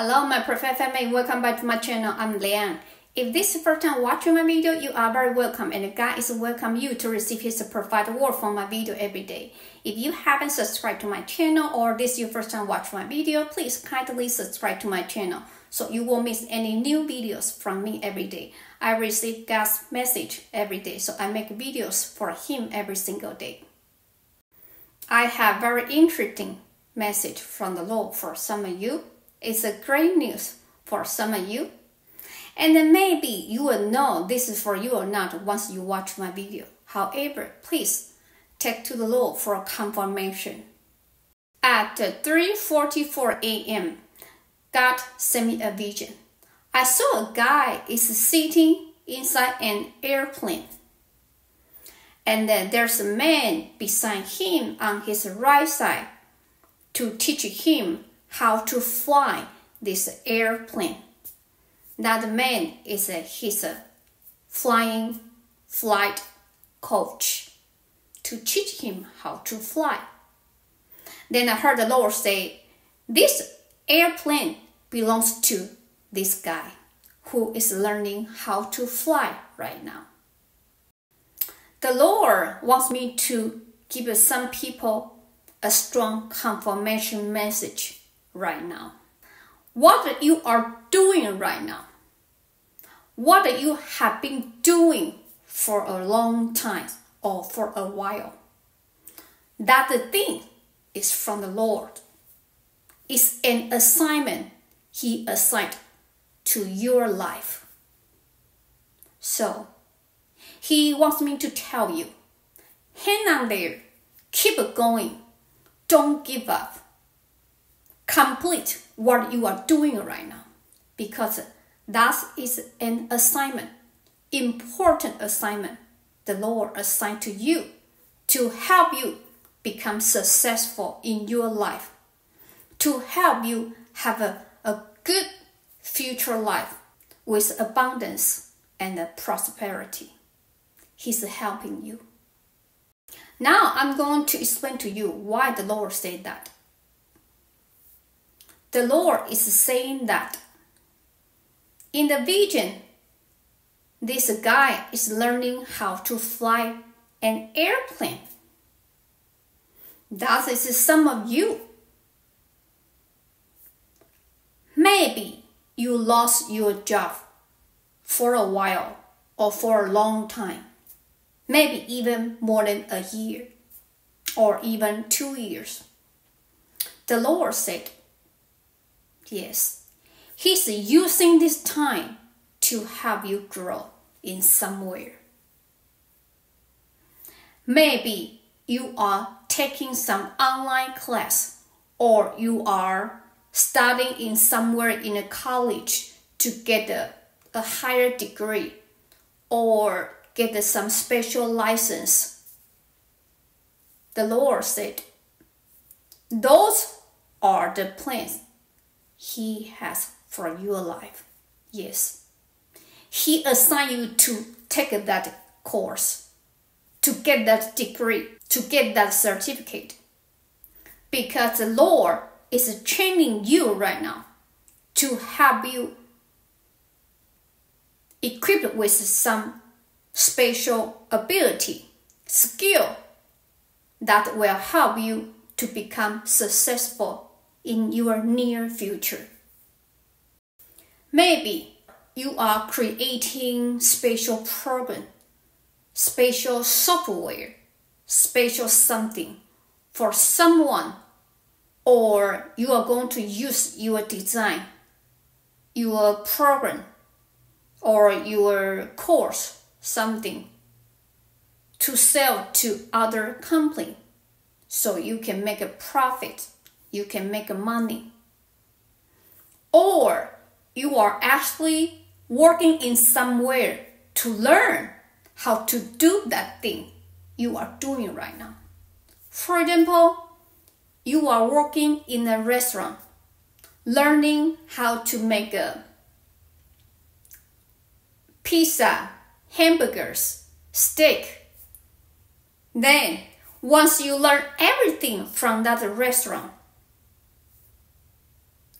Hello, my perfect family. Welcome back to my channel. I'm Liang. If this is first time watching my video, you are very welcome and God is welcome you to receive His provided word from my video every day. If you haven't subscribed to my channel or this is your first time watching my video, please kindly subscribe to my channel so you won't miss any new videos from me every day. I receive God's message every day, so I make videos for Him every single day. I have very interesting message from the Lord for some of you. It's a great news for some of you. And then maybe you will know this is for you or not once you watch my video. However, please take to the Lord for confirmation. At 3:44 a.m., God sent me a vision. I saw a guy is sitting inside an airplane. And then there's a man beside him on his right side to teach him how to fly this airplane. That man is a, he's a flying flight coach to teach him how to fly. Then I heard the Lord say, This airplane belongs to this guy who is learning how to fly right now. The Lord wants me to give some people a strong confirmation message right now. What you are doing right now, what you have been doing for a long time or for a while, that the thing is from the Lord. It's an assignment He assigned to your life. So, He wants me to tell you hang on there, keep going, don't give up. Complete what you are doing right now because that is an assignment, important assignment the Lord assigned to you to help you become successful in your life, to help you have a, a good future life with abundance and prosperity. He's helping you. Now I'm going to explain to you why the Lord said that. The Lord is saying that in the vision, this guy is learning how to fly an airplane. That is some of you. Maybe you lost your job for a while or for a long time maybe even more than a year or even two years. The Lord said, Yes, He's using this time to help you grow in somewhere. Maybe you are taking some online class or you are studying in somewhere in a college to get a, a higher degree or get some special license. The Lord said, Those are the plans He has for your life. Yes. He assigned you to take that course, to get that degree, to get that certificate. Because the Lord is training you right now to help you equipped with some special ability, skill that will help you to become successful in your near future. Maybe you are creating special program, special software, special something for someone or you are going to use your design, your program or your course something to sell to other company so you can make a profit you can make money or you are actually working in somewhere to learn how to do that thing you are doing right now for example you are working in a restaurant learning how to make a pizza hamburgers, steak. Then, once you learn everything from that restaurant,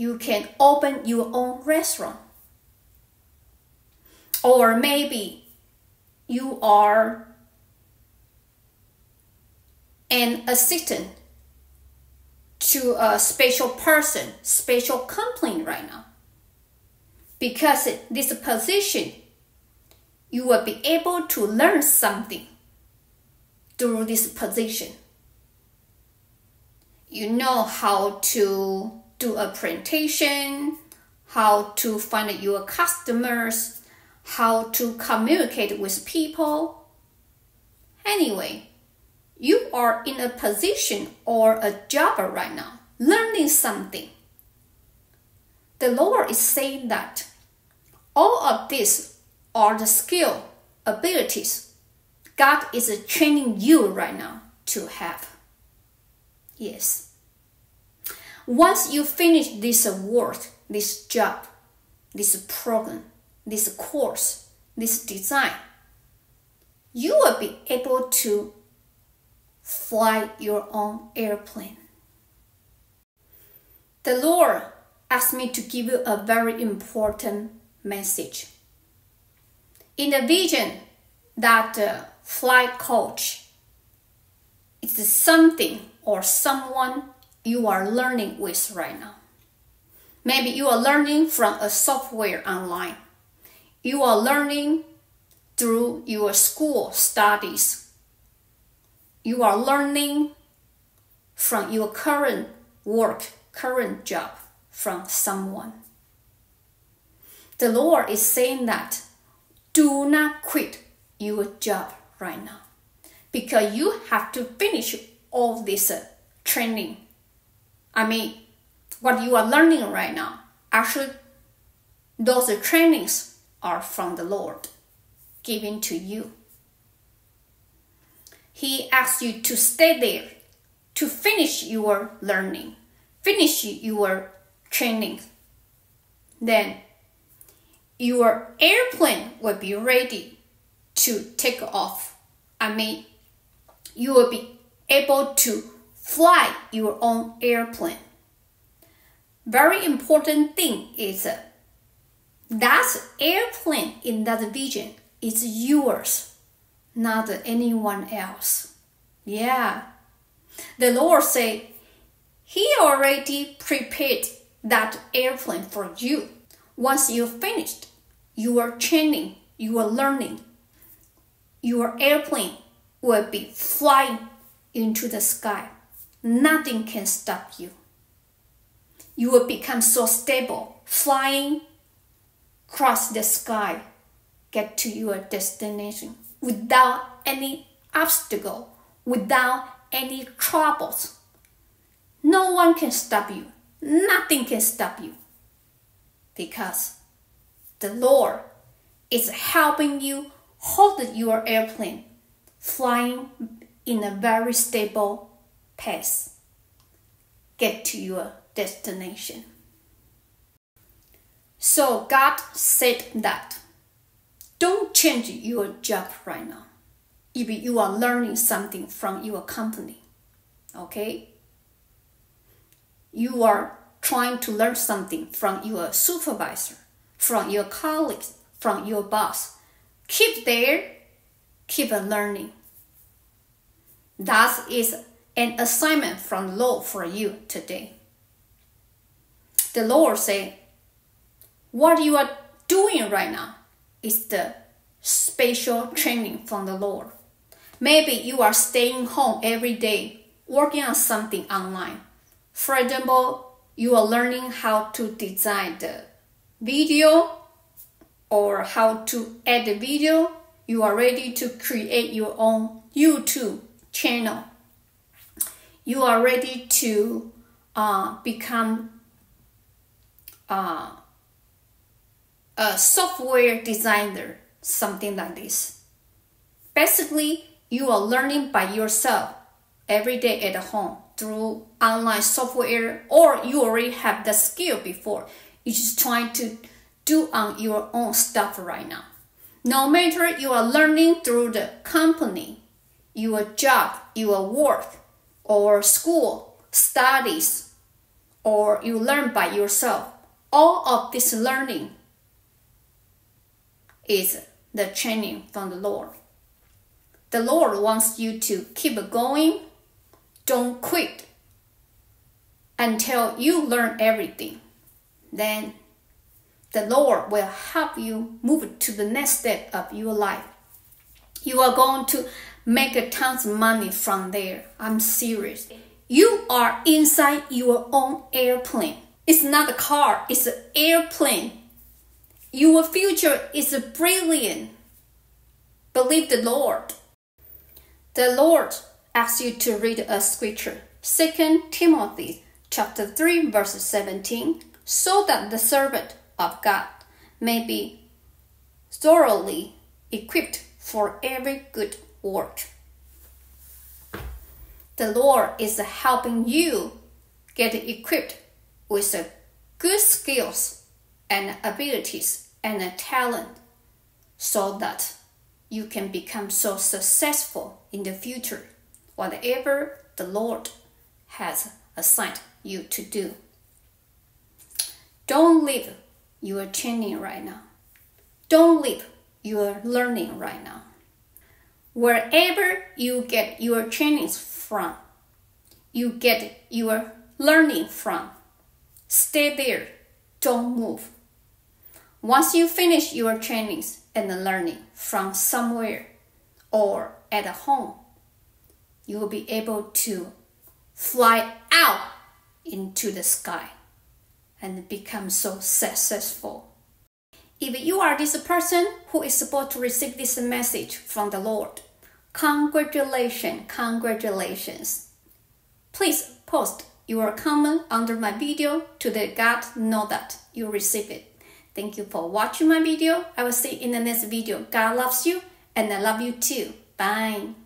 you can open your own restaurant. Or maybe you are an assistant to a special person, special company right now. Because this position, you will be able to learn something through this position. You know how to do a presentation, how to find your customers, how to communicate with people. Anyway, you are in a position or a job right now, learning something. The Lord is saying that all of these are the skill, abilities God is training you right now to have. Yes. Once you finish this work, this job, this program, this course, this design, you will be able to fly your own airplane. The Lord asked me to give you a very important message. In the vision that uh, flight coach is something or someone you are learning with right now. Maybe you are learning from a software online. You are learning through your school studies you are learning from your current work, current job, from someone. The Lord is saying that do not quit your job right now because you have to finish all this uh, training. I mean, what you are learning right now, actually, those trainings are from the Lord given to you. He asks you to stay there to finish your learning, finish your training. Then your airplane will be ready to take off. I mean, you will be able to fly your own airplane. Very important thing is that airplane in that vision is yours not anyone else. Yeah. The Lord said, He already prepared that airplane for you. Once you finished your training, your learning, your airplane will be flying into the sky. Nothing can stop you. You will become so stable, flying across the sky, get to your destination without any obstacle, without any troubles. No one can stop you. Nothing can stop you. Because the Lord is helping you hold your airplane flying in a very stable pace. Get to your destination. So God said that don't change your job right now if you are learning something from your company. Okay? You are trying to learn something from your supervisor, from your colleagues, from your boss. Keep there, keep learning. That is an assignment from Lord for you today. The Lord say, what you are doing right now is the special training from the Lord. Maybe you are staying home every day, working on something online. For example, you are learning how to design the video or how to edit video. You are ready to create your own YouTube channel. You are ready to uh, become uh, a software designer, something like this. Basically, you are learning by yourself every day at home through online software, or you already have the skill before. You're just trying to do on your own stuff right now. No matter you are learning through the company, your job, your work, or school, studies, or you learn by yourself, all of this learning is the training from the Lord. The Lord wants you to keep going, don't quit until you learn everything. Then the Lord will help you move to the next step of your life. You are going to make a tons of money from there. I'm serious. You are inside your own airplane. It's not a car, it's an airplane. Your future is brilliant. Believe the Lord. The Lord asks you to read a scripture, 2 Timothy chapter 3 verse 17, so that the servant of God may be thoroughly equipped for every good work. The Lord is helping you get equipped with good skills and abilities and talent so that you can become so successful in the future, whatever the Lord has assigned you to do. Don't leave your training right now. Don't leave your learning right now. Wherever you get your trainings from, you get your learning from, stay there. Don't move. Once you finish your trainings and learning from somewhere or at home, you will be able to fly out into the sky and become so successful. If you are this person who is supposed to receive this message from the Lord, congratulations, congratulations. Please post your comment under my video to the God know that you receive it. Thank you for watching my video. I will see you in the next video. God loves you and I love you too. Bye.